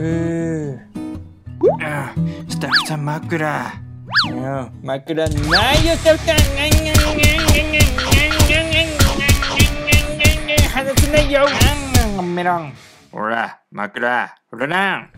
ふあスタッフさん枕う枕ないよ。スタッフさん離せないよメロンほら枕ほらな